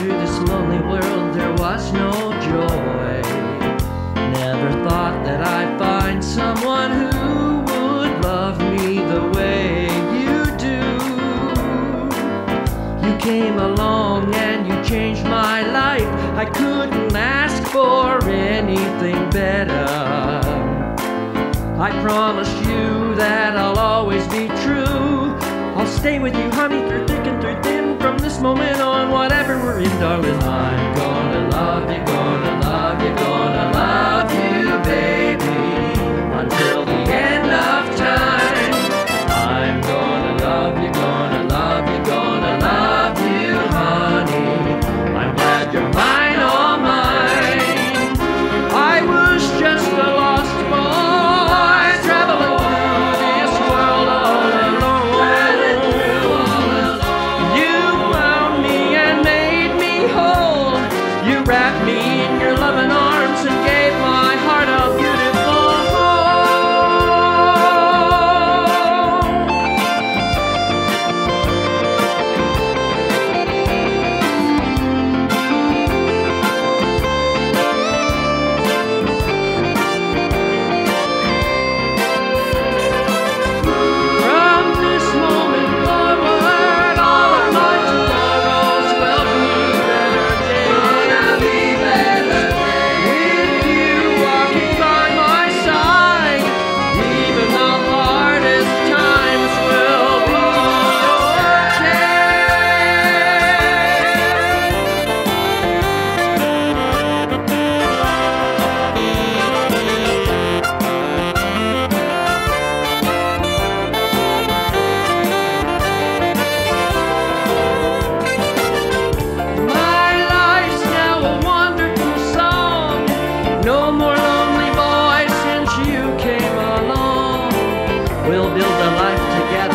through this lonely world there was no joy. Never thought that I'd find someone who would love me the way you do. You came along and you changed my life. I couldn't ask for anything better. I promise you that I'll always be true. I'll stay with you, honey, through thick and through thin from this moment whatever we're in, darling, I'm gonna build a life together.